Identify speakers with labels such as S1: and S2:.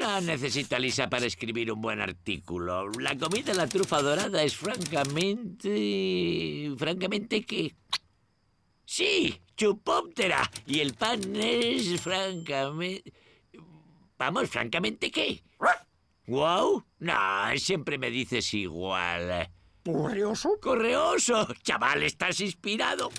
S1: No Lisa para escribir un buen artículo. La comida, la trufa dorada es francamente... ¿Francamente qué? Sí, chupóptera. Y el pan es francamente... Vamos, francamente qué? ¿Wow? No, siempre me dices igual.
S2: ¿Correoso?
S1: ¡Correoso! Chaval, estás inspirado.